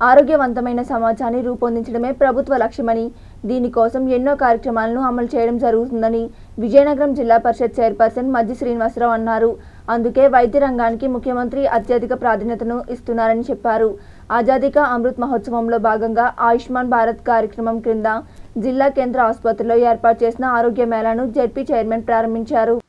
ఆరోగ్యవంతమైన సమాజాన్ని రూపొందించడమే ప్రభుత్వ లక్ష్యమని దీనికోసం ఎన్నో కార్యక్రమాలను అమలు చేయడం జరుగుతుందని విజయనగరం జిల్లా పరిషత్ చైర్పర్సన్ మజ్జి శ్రీనివాసరావు అన్నారు. అందుకే వైద్య రంగానికి ముఖ్యమంత్రి అత్యధిక ప్రాధాన్యతను ఇస్తున్నారని చెప్పారు. ఆజాదీ అమృత్ మహోత్సవంలో భాగంగా ఆయుష్మాన్ భారత్ కార్యక్రమం క్రింద జిల్లా కేంద్ర ఆసుపత్రిలో ఏర్పాటు చేసిన ఆరోగ్య మేళాను జెడ్పీ చైర్మన్ ప్రారంభించారు.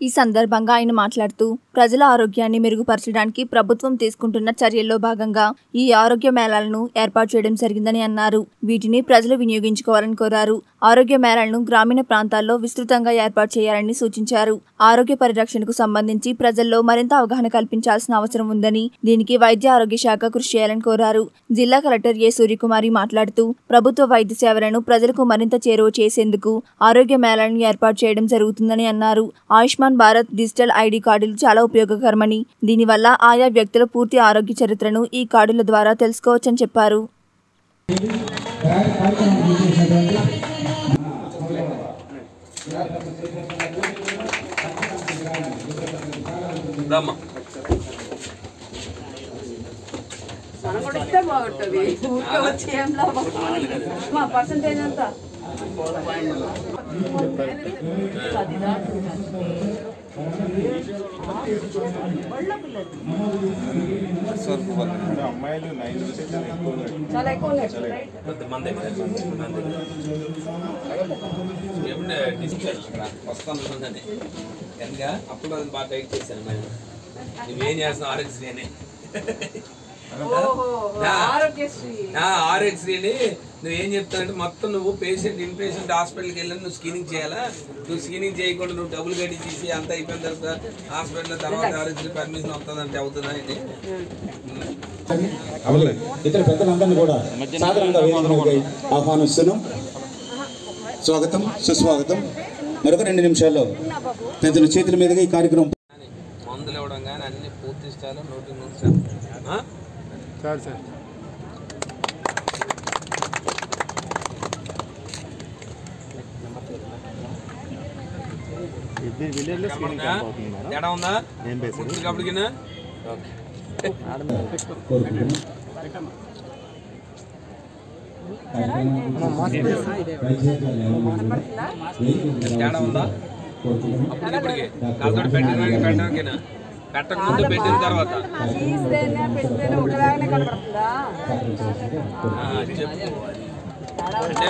ఈ సందర్భంగా ఆయన మాట్లాడుతూ ప్రజల ఆరోగ్యాన్ని మెరుగుపరచడానికి ప్రభుత్వం తీసుకుంటున్న చర్యల్లో భాగంగా ఈ ఆరోగ్య మేళాలను ఏర్పాటు చేయడం జరిగిందని అన్నారు. వీటిని ప్రజలు వినియోగించుకోవాలని కోరారు. ఆరోగ్య మేళాలను గ్రామీణ ప్రాంతాల్లో విస్తృతంగా ఏర్పాటు చేయాలని సూచించారు. ఆరోగ్య పరిరక్షణకు సంబంధించి ప్రజల్లో మరింత అవగాహన కల్పించాల్సిన అవసరం ఉందని దీనికి వైద్య ఆరోగ్య శాఖ కృషి చేయాలని కోరారు. జిల్లా కలెక్టర్ ఏ సూర్యకుమారి మాట్లాడుతూ ప్రభుత్వ వైద్య సేవలను ప్రజలకు మరింత చేరువ చేసేందుకు ఆరోగ్య మేళాలను ఏర్పాటు చేయడం జరుగుతుందని అన్నారు. ఆయుష్మాన్ భారత్ డిజిటల్ ఐడి కార్డులు చాలా ఉపయోగకరమని. దీనివల్ల ఆయా వ్యక్తుల పూర్తి ఆరోగ్య చరిత్రను ఈ కార్డుల ద్వారా తెలుసుకోవచ్చని చెప్పారు. మా పర్సంటేజ్ ఎంత? అమ్మాయిలు నైన్ చాలా ఎక్కువ దగ్గర వస్తాను కనుక అప్పుడు అది బాగా టైట్ చేశాను మరి నువ్వేం చేస్తున్నావు ఆరోగ్యశ్రీ అని ఓహో ఆరోగ్యశ్రీ. ఆర్ఎక్స్రీని నువ్వేం చెప్తానంటే మొత్తం నువ్వు పేషెంట్ ఇన్ పేషెంట్ హాస్పిటల్కి వెళ్ళి నువ్వు స్క్రీనింగ్ చేయాలా? నువ్వు స్క్రీనింగ్ చేయకుండా నువ్వు డబ్బులు కట్టి తీసి అంతా అయిపోయిన తర్వాత హాస్పిటల్ తర్వాత ఆర్ఎక్స్రీ పర్మిషన్ వస్తుందంటే అవుతుందా ఇది ఇతర పెద్దలందరినీ కూడా సాధారణంగా వేదికపై ఆహ్వానిస్తున్నాం. స్వాగతం సుస్వాగతం. మరొక రెండు నిమిషాల్లో పెద్దల చేతుల మీదుగా ఈ కార్యక్రమం కానీ మందులు ఇవ్వడం కానీ అన్ని పూర్తి స్థాయిలో నూటి నూరు శాతం. ఆ? సార్ సార్ ఇది విలేజ్లో స్క్రీనింగ్ ఉందా? క్యాంప్ అవుతుంది మేడం తేడా ఉందా ఏం బేస్ పూర్తి కబడికినా ఓకే కోరుకుంటున్నాం తేడా ఉందా అప్పుడు ఇప్పటికి కాదు పెట్టినాక పెట్టడానికేనా పెట్టక ముందు పెట్టిన తర్వాత. తీస్తేనే పెడితేనే ఒకలాగానే కనపడుతుందా? ఆ, చెప్పు. అంటే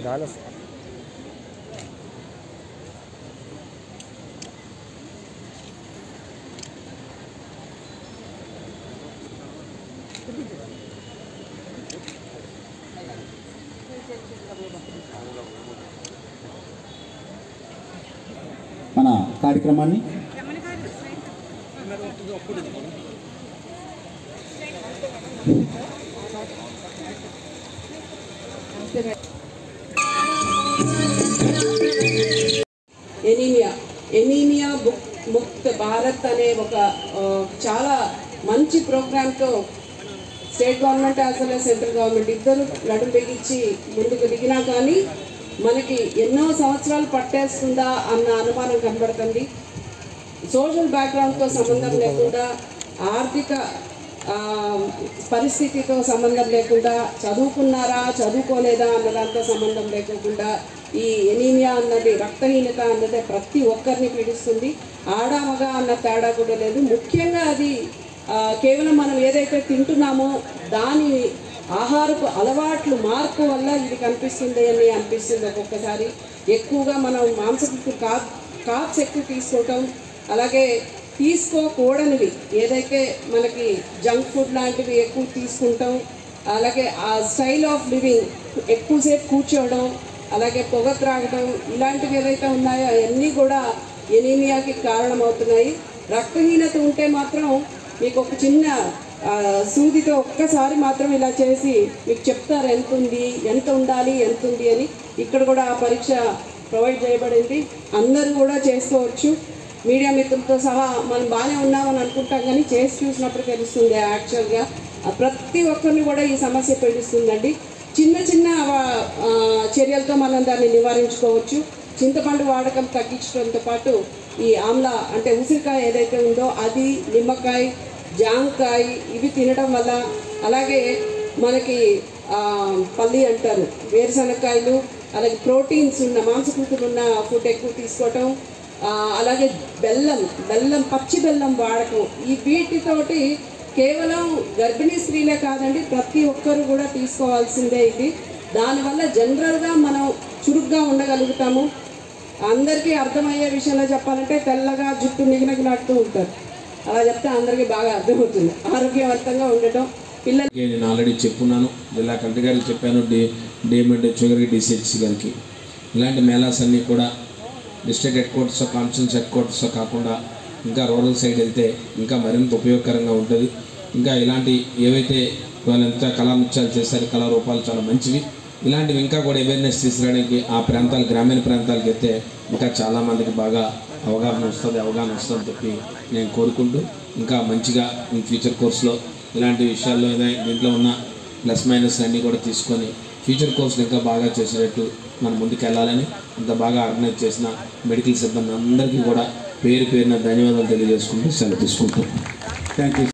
అంటే మన కార్యక్రమాన్ని? ఎనీమియా. ఎనీమియా ముక్త్ భారత్ అనే ఒక చాలా మంచి ప్రోగ్రాంతో స్టేట్ గవర్నమెంట్ అసలు సెంట్రల్ గవర్నమెంట్ ఇద్దరు నడుం బిగించి ముందుకు దిగినా కానీ మనకి ఎన్నో సంవత్సరాలు పట్టేస్తుందా అన్న అనుమానం కనబడుతుంది. సోషల్ బ్యాక్గ్రౌండ్తో సంబంధం లేకుండా ఆర్థిక పరిస్థితితో సంబంధం లేకుండా చదువుకున్నారా చదువుకోలేదా అన్న దాంతో సంబంధం లేకుండా ఈ ఎనీమియా అన్నది రక్తహీనత అన్నది ప్రతి ఒక్కరిని పీడిస్తుంది. ఆడామగా మగ అన్న తేడా కూడా లేదు. ముఖ్యంగా అది కేవలం మనం ఏదైతే తింటున్నామో దాని ఆహారపు అలవాట్లు మార్పు వల్ల ఇది కనిపిస్తుంది అని అనిపిస్తుంది ఒక్కొక్కసారి. ఎక్కువగా మనం మాంసపు కా కాప్స్ ఎక్కువ తీసుకుంటాం. అలాగే తీసుకోకూడనివి. ఏదైతే మనకి జంక్ ఫుడ్ లాంటివి ఎక్కువ తీసుకుంటాం అలాగే ఆ స్టైల్ ఆఫ్ లివింగ్ ఎక్కువసేపు కూర్చోవడం అలాగే పొగ త్రాగడం ఇలాంటివి ఏవైతే ఉన్నాయో అవన్నీ కూడా ఎనీమియాకి కారణమవుతున్నాయి. రక్తహీనత ఉంటే మాత్రం మీకు ఒక చిన్న సూదితో ఒక్కసారి మాత్రం ఇలా చేసి మీకు చెప్తారు ఎంత ఉంది ఎంత ఉండాలి ఎంత ఉంది అని. ఇక్కడ కూడా ఆ పరీక్ష ప్రొవైడ్ చేయబడింది. అందరూ కూడా చేసుకోవచ్చు. మీడియా మిత్రులతో సహా మనం బాగానే ఉన్నామని అనుకుంటాం కానీ చేసి చూసినప్పుడు తెలుస్తుంది యాక్చువల్గా. ప్రతి ఒక్కరిని కూడా ఈ సమస్య పీడిస్తుందండి. చిన్న చిన్న చర్యలతో మనం దాన్ని నివారించుకోవచ్చు. చింతపండు వాడకం తగ్గించడంతో పాటు ఈ ఆమ్ల అంటే ఉసిరికాయ ఏదైతే ఉందో అది నిమ్మకాయ జాంకాయ ఇవి తినడం వల్ల అలాగే మనకి పల్లి అంటారు వేరుశనగకాయలు అలాగే ప్రోటీన్స్ ఉన్న మాంసకృతులు ఉన్న ఫుడ్ ఎక్కువ తీసుకోవటం అలాగే బెల్లం బెల్లం పచ్చి బెల్లం వాడకం ఈ వీటితోటి కేవలం గర్భిణీ స్త్రీలే కాదండి ప్రతి ఒక్కరు కూడా తీసుకోవాల్సిందే ఇది. దానివల్ల జనరల్గా మనం చురుగ్గా ఉండగలుగుతాము. అందరికీ అర్థమయ్యే విషయంలో చెప్పాలంటే తెల్లగా జుట్టు నిగినగిలాడుతూ ఉంటారు. అలా చెప్తే అందరికీ బాగా అర్థమవుతుంది. ఆరోగ్యవంతంగా ఉండటం పిల్లలు నేను ఆల్రెడీ చెప్పున్నాను. జిల్లా కలెక్టర్ గారికి చెప్పాను డి డిఎంఎడ్ షుగర్కి డిసిహెచ్సి గారికి. ఇలాంటి మేళాస్ అన్నీ కూడా district headquarters conference headquarters కాకుండా ఇంకా రూరల్ సైడ్ వెళ్తే ఇంకా మరింత ఉపయోగకరంగా ఉంటుంది. ఇంకా ఇలాంటి ఏవైతే వాళ్ళంతా కళా నృత్యాలు చేశారు కళారూపాలు చాలా మంచివి. ఇలాంటివి ఇంకా కూడా అవేర్నెస్ తీసుకురావడానికి ఆ ప్రాంతాలు గ్రామీణ ప్రాంతాలకు వెళ్తే ఇంకా చాలామందికి బాగా అవగాహన వస్తుంది అవగాహన వస్తుందని చెప్పి నేను కోరుకుంటూ ఇంకా మంచిగా ఇన్ ఫ్యూచర్ కోర్సులో ఇలాంటి విషయాల్లో దీంట్లో ఉన్న ప్లస్ మైనస్ అన్నీ కూడా తీసుకొని ఫ్యూచర్ కోర్సులు ఇంకా బాగా చేసేటట్టు మనం ముందుకెళ్ళాలని ఇంత బాగా ఆర్గనైజ్ చేసిన మెడికల్ సిబ్బంది అందరికీ కూడా పేరు పేరున ధన్యవాదాలు తెలియజేసుకుంటూ సెలవు తీసుకుంటాం థ్యాంక్ యూ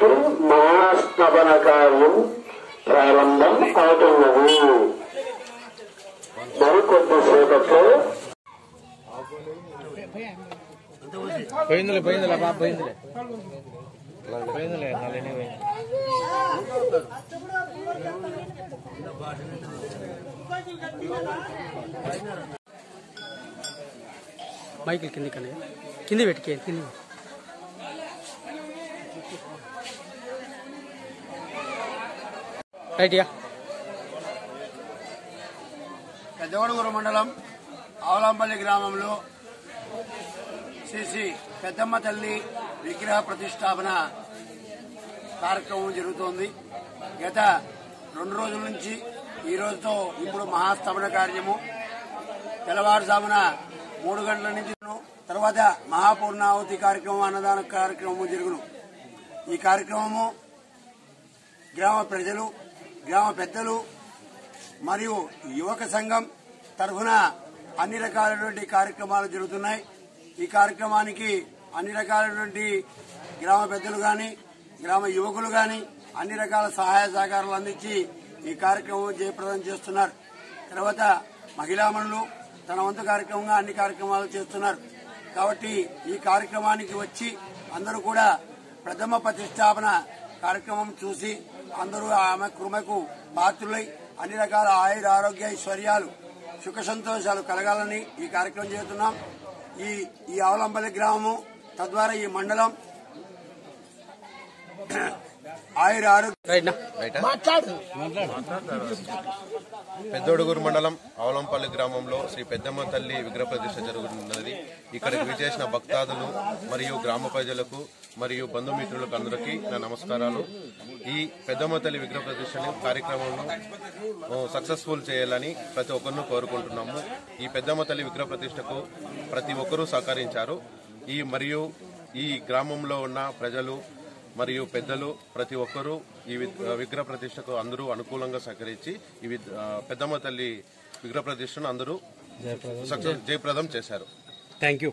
తల్లికి మహాస్నపన కార్యం ప్రారంభం అవుతున్నది. మరికొద్దిసేపట్లో పోయిందిలే పోయిందిలే బాబు పోయిందిలే. పోయిందిలే నల్లని మైకిల్ కింది కన్నా కింది పెట్టుకే కింది. రైట్ యా పెద్దగొడుగురు మండలం ఆవలాంపల్లి గ్రామంలో శ్రీ పెద్దమ్మ తల్లి విగ్రహ ప్రతిష్టాపన కార్యక్రమం జరుగుతోంది. గత రెండు రోజుల నుంచి ఈ రోజుతో ఇప్పుడు మహాస్తమన కార్యము. తెల్లవారుజామున మూడు గంటల నుంచి తర్వాత మహాపూర్ణావతి కార్యక్రమం అన్నదాన కార్యక్రమము జరుగును. ఈ కార్యక్రమము గ్రామ ప్రజలు గ్రామ పెద్దలు మరియు యువక సంఘం తరఫున అన్ని రకాలైనటువంటి కార్యక్రమాలు జరుగుతున్నాయి. ఈ కార్యక్రమానికి అన్ని రకాలైనటువంటి గ్రామ పెద్దలు గాని గ్రామ యువకులు గాని అన్ని రకాల సహాయ సహకారాలు అందించి ఈ కార్యక్రమం జయప్రదం చేస్తున్నారు. తర్వాత మహిళామణులు తన వంతు కార్యక్రమంగా అన్ని కార్యక్రమాలు చేస్తున్నారు. కాబట్టి ఈ కార్యక్రమానికి వచ్చి అందరూ కూడా ప్రథమ ప్రతిష్టాపన కార్యక్రమం చూసి అందరూ ఆమె కృమకు పాత్రులై అన్ని రకాల ఆయుర ఆరోగ్య ఐశ్వర్యాలు సుఖ సంతోషాలు కలగాలని ఈ కార్యక్రమం చేస్తున్నాం. ఈ ఈ అవలంబలి గ్రామము తద్వారా ఈ మండలం ఆయుర పెద్దొడుగురు మండలం అవలంపల్లి గ్రామంలో శ్రీ పెద్దమ్మ తల్లి విగ్రహ ప్రతిష్ఠ జరుగుతున్నది. ఇక్కడికి విచేసిన భక్తాదులు మరియు గ్రామ ప్రజలకు మరియు బంధుమిత్రులకు అందరికీ నా నమస్కారాలు. ఈ పెద్దమ్మ తల్లి విగ్రహ ప్రతిష్టని కార్యక్రమంలో సక్సెస్ఫుల్ చేయాలని ప్రతి ఒక్కరిని కోరుకుంటున్నాము. ఈ పెద్దమ్మ తల్లి విగ్రహ ప్రతిష్టకు ప్రతి ఒక్కరూ సహకరించారు. ఈ మరియు ఈ గ్రామంలో ఉన్న ప్రజలు మరియు పెద్దలు ప్రతి ఒక్కరూ ఈ విగ్రహ ప్రతిష్టకు అందరూ అనుకూలంగా సహకరించి ఈ పెద్దమ్మ తల్లి విగ్రహ ప్రతిష్టను అందరూ సక్సెస్ జయప్రదం చేశారు. Thank you